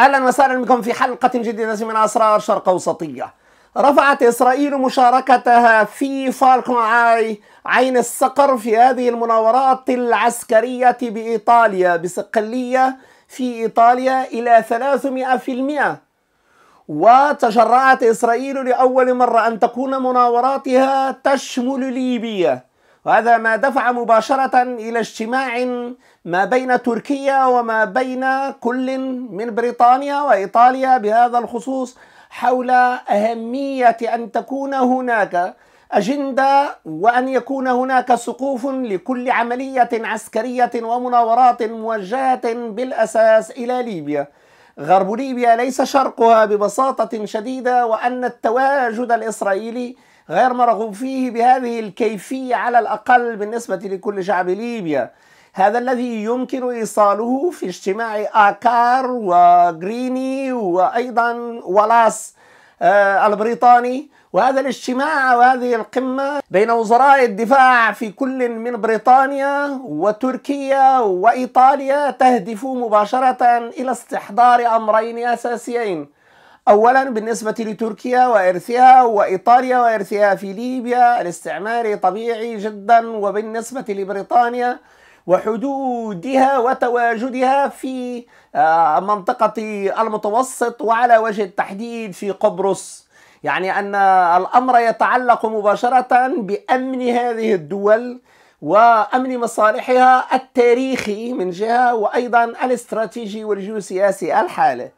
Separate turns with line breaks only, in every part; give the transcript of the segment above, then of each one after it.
أهلا وسهلا بكم في حلقة جديدة من أسرار شرق أوسطية. رفعت إسرائيل مشاركتها في فالكون اي عين الصقر في هذه المناورات العسكرية بإيطاليا بصقليه في إيطاليا إلى 300% وتجرأت إسرائيل لأول مرة أن تكون مناوراتها تشمل ليبيا وهذا ما دفع مباشرة إلى اجتماع ما بين تركيا وما بين كل من بريطانيا وإيطاليا بهذا الخصوص حول أهمية أن تكون هناك أجندة وأن يكون هناك سقوف لكل عملية عسكرية ومناورات موجهة بالأساس إلى ليبيا. غرب ليبيا ليس شرقها ببساطة شديدة وأن التواجد الإسرائيلي غير مرغوب فيه بهذه الكيفية على الأقل بالنسبة لكل شعب ليبيا. هذا الذي يمكن إيصاله في اجتماع آكار وغريني وأيضا ولاس آه البريطاني. وهذا الاجتماع وهذه القمة بين وزراء الدفاع في كل من بريطانيا وتركيا وإيطاليا تهدف مباشرة إلى استحضار أمرين أساسيين. اولا بالنسبة لتركيا وإرثها وإيطاليا وإرثها في ليبيا الاستعماري طبيعي جدا وبالنسبة لبريطانيا وحدودها وتواجدها في منطقة المتوسط وعلى وجه التحديد في قبرص. يعني أن الأمر يتعلق مباشرة بأمن هذه الدول وأمن مصالحها التاريخي من جهة وأيضا الاستراتيجي والجيوسياسي الحالي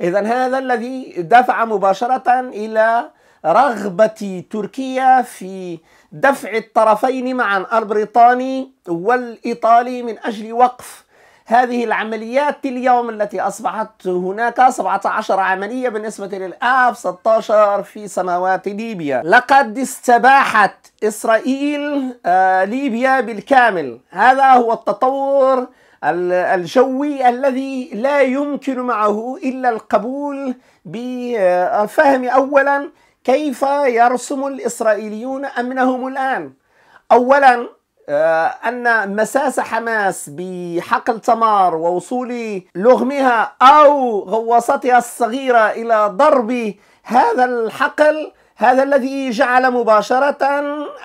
إذا هذا الذي دفع مباشرة إلى رغبة تركيا في دفع الطرفين معا البريطاني والإيطالي من أجل وقف هذه العمليات اليوم التي أصبحت هناك 17 عملية بالنسبة للآف 16 في سماوات ليبيا. لقد استباحت إسرائيل ليبيا بالكامل. هذا هو التطور الجوي الذي لا يمكن معه إلا القبول بفهم اولا كيف يرسم الإسرائيليون أمنهم الآن. اولا أن مساس حماس بحقل تمار ووصول لغمها أو غواصتها الصغيرة إلى ضرب هذا الحقل هذا الذي جعل مباشرة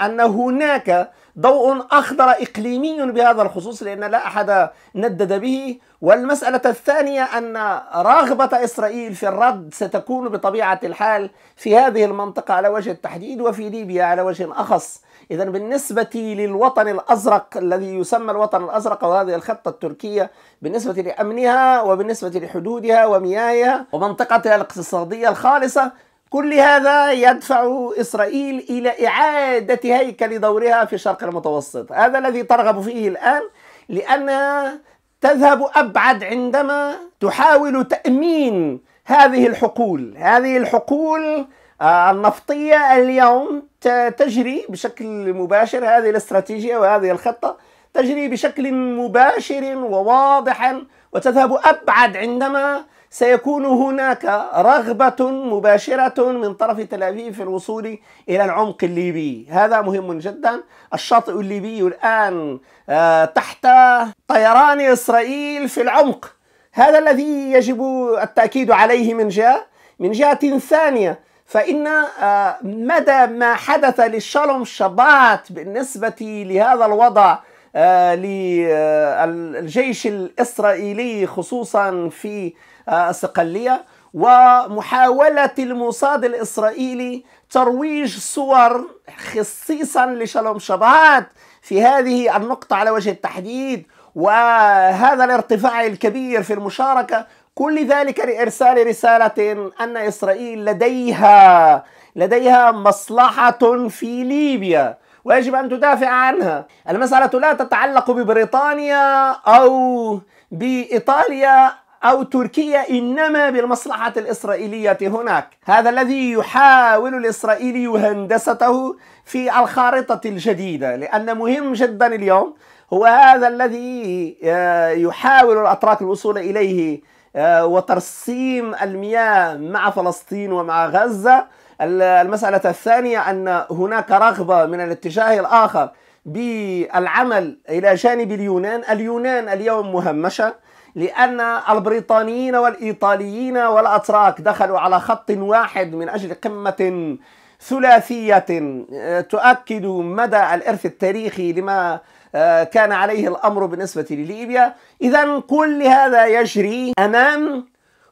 أن هناك ضوء أخضر إقليمي بهذا الخصوص لأن لا أحد ندد به. والمسألة الثانية أن رغبة إسرائيل في الرد ستكون بطبيعة الحال في هذه المنطقة على وجه التحديد وفي ليبيا على وجه أخص. إذا بالنسبة للوطن الأزرق الذي يسمى الوطن الأزرق وهذه الخطة التركية بالنسبة لأمنها وبالنسبة لحدودها ومياهها ومنطقتها الاقتصادية الخالصة كل هذا يدفع إسرائيل إلى إعادة هيكل دورها في الشرق المتوسط. هذا الذي ترغب فيه الآن لأنها تذهب أبعد عندما تحاول تأمين هذه الحقول. هذه الحقول النفطية اليوم تجري بشكل مباشر هذه الاستراتيجية وهذه الخطة تجري بشكل مباشر وواضح وتذهب أبعد عندما سيكون هناك رغبة مباشرة من طرف تل أبيب في الوصول إلى العمق الليبي. هذا مهم جدا. الشاطئ الليبي الآن تحت طيران إسرائيل في العمق. هذا الذي يجب التأكيد عليه من جهة من جهة ثانية. فإن مدى ما حدث للشالوم شبات بالنسبة لهذا الوضع للجيش الإسرائيلي خصوصا في صقلية ومحاولة الموساد الإسرائيلي ترويج صور خصيصا لشلوم شبهات في هذه النقطة على وجه التحديد. وهذا الارتفاع الكبير في المشاركة كل ذلك لإرسال رسالة أن إسرائيل لديها لديها مصلحة في ليبيا. ويجب أن تدافع عنها. المسألة لا تتعلق ببريطانيا أو بإيطاليا أو تركيا إنما بالمصلحة الإسرائيلية هناك. هذا الذي يحاول الإسرائيلي هندسته في الخارطة الجديدة. لأن مهم جدا اليوم هو هذا الذي يحاول الأتراك الوصول إليه وترسيم المياه مع فلسطين ومع غزة. المسألة الثانية أن هناك رغبة من الاتجاه الآخر بالعمل إلى جانب اليونان. اليونان اليوم مهمشة. لأن البريطانيين والإيطاليين والأتراك دخلوا على خط واحد من أجل قمة ثلاثية آه، تؤكد مدى الإرث التاريخي لما آه، كان عليه الأمر بالنسبة لليبيا. إذا كل هذا يجري أمام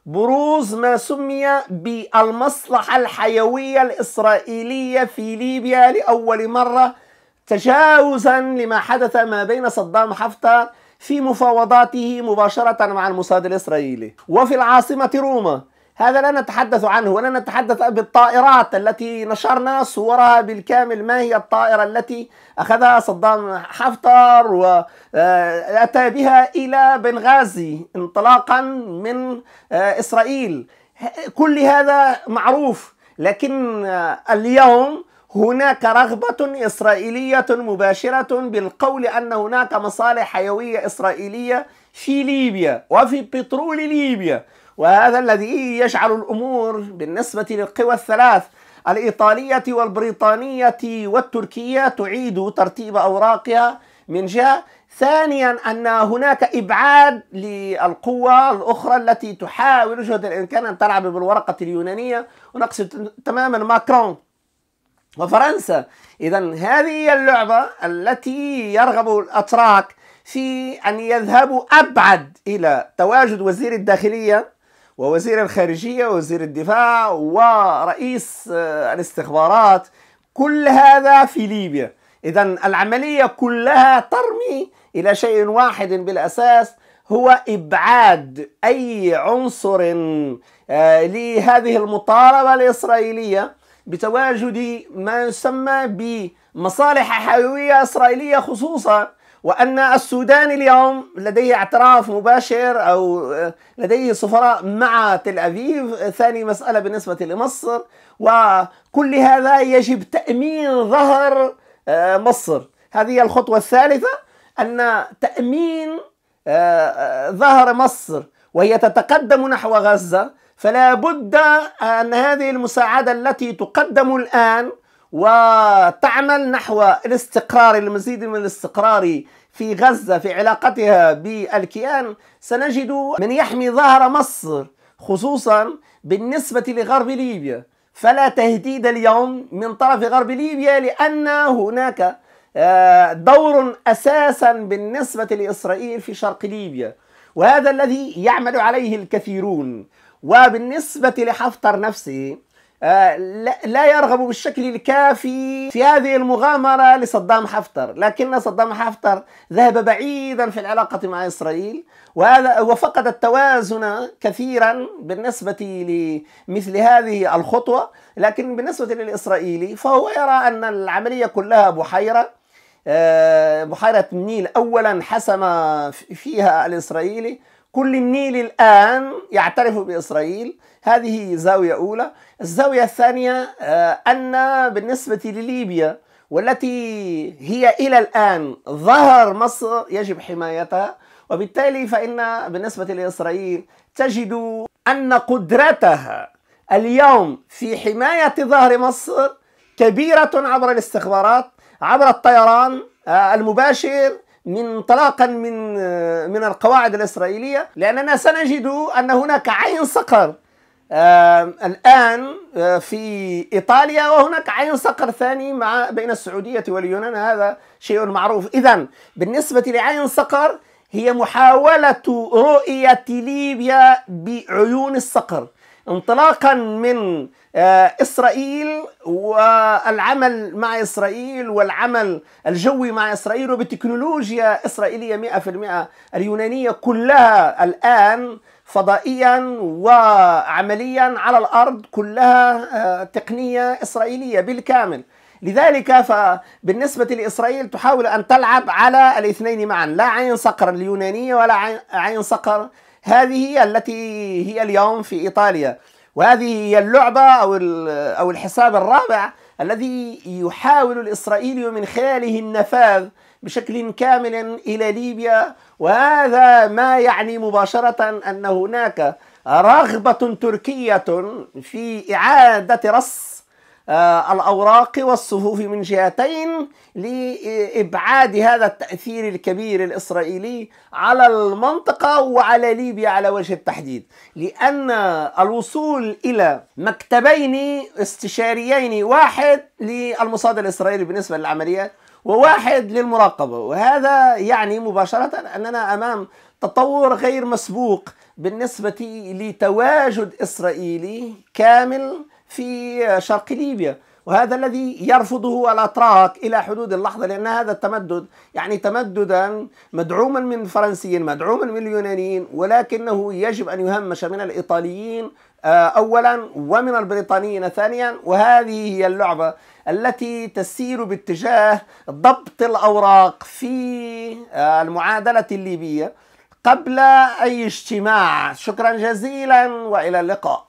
بروز ما سمي بالمصلحة الحيوية الإسرائيلية في ليبيا لأول مرة تجاوزا لما حدث ما بين صدام حفتر في مفاوضاته مباشرة مع الموساد الإسرائيلي. وفي العاصمة روما. هذا لا نتحدث عنه ولا نتحدث بالطائرات التي نشرنا صورها بالكامل. ما هي الطائرة التي أخذها صدام حفتر وأتى بها إلى بنغازي انطلاقا من إسرائيل؟ كل هذا معروف لكن اليوم هناك رغبة إسرائيلية مباشرة بالقول أن هناك مصالح حيوية إسرائيلية في ليبيا وفي بترول ليبيا وهذا الذي يجعل الأمور بالنسبة للقوى الثلاث الإيطالية والبريطانية والتركية تعيد ترتيب أوراقها من جهة. ثانيا أن هناك إبعاد للقوى الأخرى التي تحاول جهد الإمكان أن تلعب بالورقة اليونانية. ونقصد تماما ماكرون وفرنسا. إذا هذه هي اللعبة التي يرغب الأتراك في أن يذهبوا أبعد إلى تواجد وزير الداخلية ووزير الخارجية ووزير الدفاع ورئيس آه، الاستخبارات. كل هذا في ليبيا. إذا العملية كلها ترمي إلى شيء واحد بالأساس هو إبعاد أي عنصر آه، لهذه المطالبة الإسرائيلية. بتواجد ما يسمى بمصالح حيوية إسرائيلية خصوصا وأن السودان اليوم لديه اعتراف مباشر أو لديه سفراء مع تل أبيب ثاني مسألة بالنسبة لمصر وكل هذا يجب تأمين ظهر آه، مصر. هذه الخطوة الثالثة أن تأمين آه، آه، ظهر مصر وهي تتقدم نحو غزة. فلا بد أن هذه المساعدة التي تقدم الآن وتعمل نحو الاستقرار المزيد من الاستقرار في غزة في علاقتها بالكيان سنجد من يحمي ظهر مصر خصوصا بالنسبة لغرب ليبيا. فلا تهديد اليوم من طرف غرب ليبيا لأن هناك آه، دور أساسا بالنسبة لإسرائيل في شرق ليبيا. وهذا الذي يعمل عليه الكثيرون. وبالنسبة لحفتر نفسه آه، لا يرغب بالشكل الكافي في هذه المغامرة لصدام حفتر لكن صدام حفتر ذهب بعيدا في العلاقة مع إسرائيل وهذا وفقد التوازن كثيرا بالنسبة لمثل هذه الخطوة. لكن بالنسبة للإسرائيلي فهو يرى أن العملية كلها بحيرة آه، بحيرة النيل أولا حسم فيها الإسرائيلي. كل النيل الآن يعترف بإسرائيل. هذه زاوية أولى. الزاوية الثانية آه، أن بالنسبة لليبيا والتي هي إلى الآن ظهر مصر يجب حمايتها وبالتالي فإن بالنسبة لإسرائيل تجد أن قدرتها اليوم في حماية ظهر مصر كبيرة عبر الاستخبارات عبر الطيران آه، المباشر من انطلاقا من آه، من القواعد الإسرائيلية لأننا سنجد أن هناك عين صقر الآن آه، في إيطاليا وهناك عين صقر ثاني مع بين السعودية واليونان. هذا شيء معروف. إذا بالنسبة لعين صقر هي محاولة رؤية ليبيا بعيون الصقر. انطلاقا من آه، إسرائيل والعمل مع إسرائيل والعمل الجوي مع إسرائيل وبتكنولوجيا إسرائيلية 100% اليونانية كلها الآن فضائيا وعمليا على الأرض كلها آه، تقنية إسرائيلية بالكامل. لذلك فبالنسبة لإسرائيل تحاول أن تلعب على الاثنين معا لا عين صقر اليونانية ولا عين صقر هذه التي هي اليوم في إيطاليا. وهذه هي اللعبة أو أو الحساب الرابع الذي يحاول الإسرائيلي من خلاله النفاذ بشكل كامل إلى ليبيا. وهذا ما يعني مباشرة أن هناك رغبة تركية في إعادة رص الأوراق والصفوف من جهتين لإبعاد هذا التأثير الكبير الإسرائيلي على المنطقة وعلى ليبيا على وجه التحديد. لأن الوصول إلى مكتبين استشاريين واحد للمصاد الإسرائيلي بالنسبة للعمليات وواحد للمراقبة. وهذا يعني مباشرة أننا أمام تطور غير مسبوق بالنسبة لتواجد إسرائيلي كامل في شرق ليبيا وهذا الذي يرفضه الأتراك إلى حدود اللحظة لأن هذا التمدد يعني تمددا مدعوما من الفرنسيين مدعوما من اليونانيين ولكنه يجب أن يهمش من الإيطاليين آه، اولا ومن البريطانيين ثانيا وهذه هي اللعبة التي تسير باتجاه ضبط الأوراق في آه، المعادلة الليبية قبل أي اجتماع. شكرا جزيلا وإلى اللقاء.